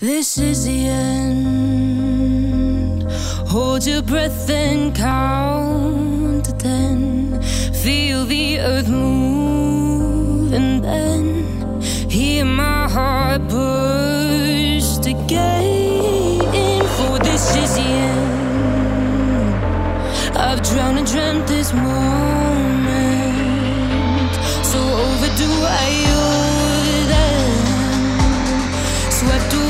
This is the end. Hold your breath and count to ten. Feel the earth move and then hear my heart burst again. For this is the end. I've drowned and dreamt this moment. So overdue I owe them. Swept away.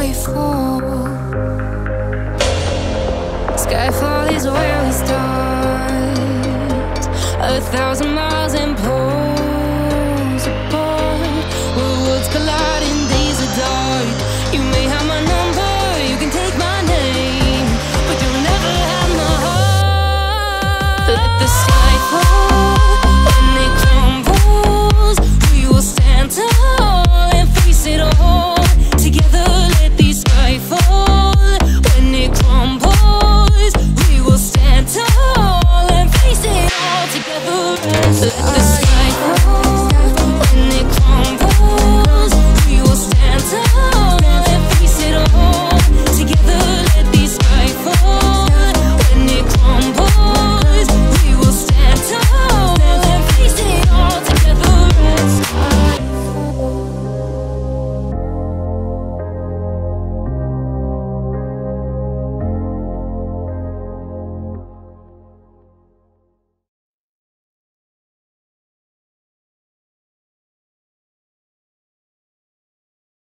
skyfall. Is where we start. A thousand miles in. pole.